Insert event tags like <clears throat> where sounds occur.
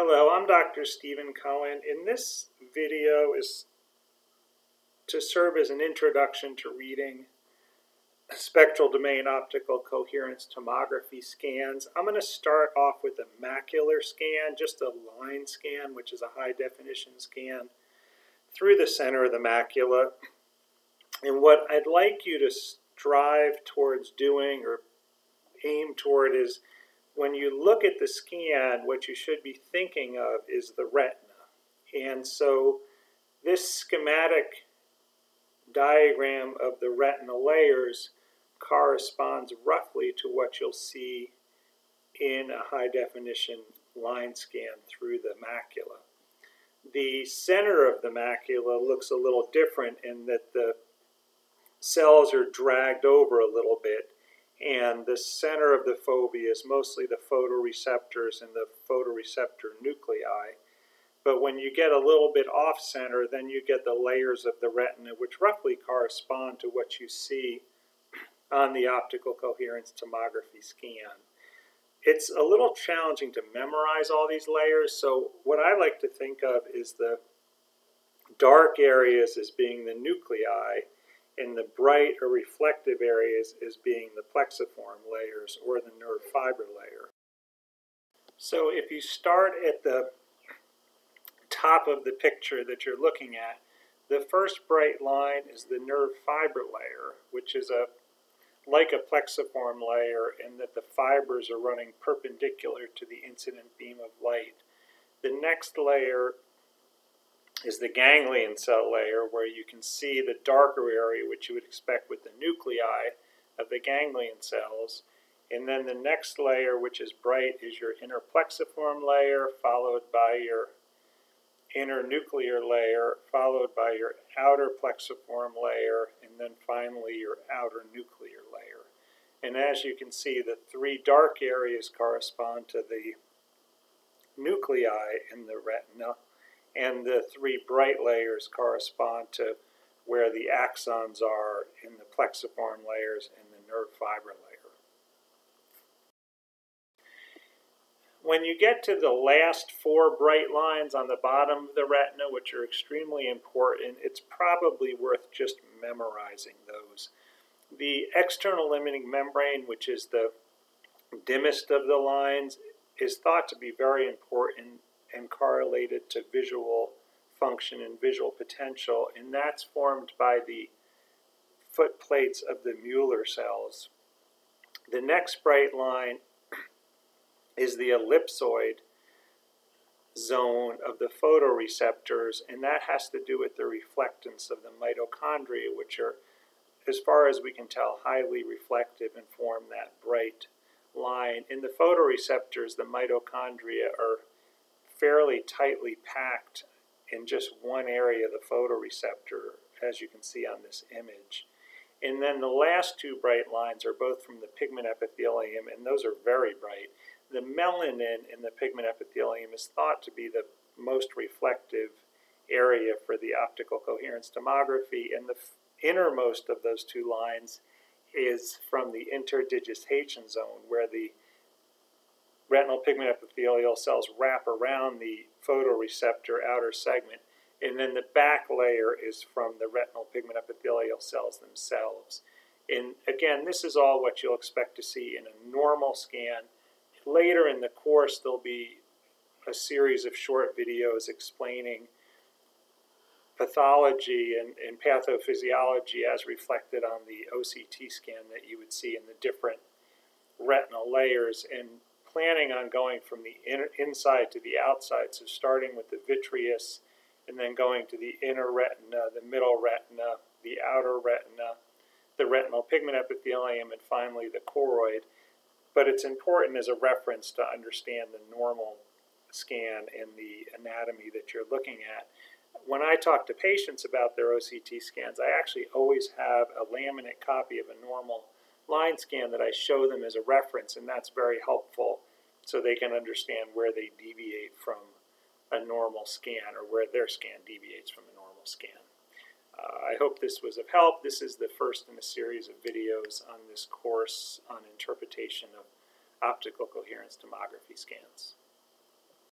Hello, I'm Dr. Steven Cohen. In this video is to serve as an introduction to reading spectral domain optical coherence tomography scans. I'm going to start off with a macular scan, just a line scan, which is a high definition scan, through the center of the macula. And what I'd like you to strive towards doing or aim toward is when you look at the scan, what you should be thinking of is the retina. And so this schematic diagram of the retina layers corresponds roughly to what you'll see in a high definition line scan through the macula. The center of the macula looks a little different in that the cells are dragged over a little bit and the center of the fovea is mostly the photoreceptors and the photoreceptor nuclei. But when you get a little bit off center, then you get the layers of the retina, which roughly correspond to what you see <clears throat> on the optical coherence tomography scan. It's a little challenging to memorize all these layers, so what I like to think of is the dark areas as being the nuclei, and the bright or reflective areas as being the plexiform layers or the nerve fiber layer. So if you start at the top of the picture that you're looking at, the first bright line is the nerve fiber layer, which is a like a plexiform layer in that the fibers are running perpendicular to the incident beam of light. The next layer is the ganglion cell layer where you can see the darker area which you would expect with the nuclei of the ganglion cells. And then the next layer, which is bright, is your inner plexiform layer, followed by your inner nuclear layer, followed by your outer plexiform layer, and then finally your outer nuclear layer. And as you can see, the three dark areas correspond to the nuclei in the retina, and the three bright layers correspond to where the axons are in the plexiform layers and the nerve fiber layer. When you get to the last four bright lines on the bottom of the retina, which are extremely important, it's probably worth just memorizing those. The external limiting membrane, which is the dimmest of the lines, is thought to be very important and correlated to visual function and visual potential, and that's formed by the foot plates of the Mueller cells. The next bright line <clears throat> is the ellipsoid zone of the photoreceptors, and that has to do with the reflectance of the mitochondria, which are, as far as we can tell, highly reflective and form that bright line. In the photoreceptors, the mitochondria are fairly tightly packed in just one area of the photoreceptor, as you can see on this image. And then the last two bright lines are both from the pigment epithelium, and those are very bright. The melanin in the pigment epithelium is thought to be the most reflective area for the optical coherence tomography, and the innermost of those two lines is from the interdigitation zone, where the retinal pigment epithelial cells wrap around the photoreceptor outer segment, and then the back layer is from the retinal pigment epithelial cells themselves. And again, this is all what you'll expect to see in a normal scan. Later in the course, there'll be a series of short videos explaining pathology and, and pathophysiology as reflected on the OCT scan that you would see in the different retinal layers. And planning on going from the inside to the outside, so starting with the vitreous and then going to the inner retina, the middle retina, the outer retina, the retinal pigment epithelium, and finally the choroid. But it's important as a reference to understand the normal scan and the anatomy that you're looking at. When I talk to patients about their OCT scans, I actually always have a laminate copy of a normal line scan that I show them as a reference, and that's very helpful so they can understand where they deviate from a normal scan or where their scan deviates from a normal scan. Uh, I hope this was of help. This is the first in a series of videos on this course on interpretation of optical coherence tomography scans.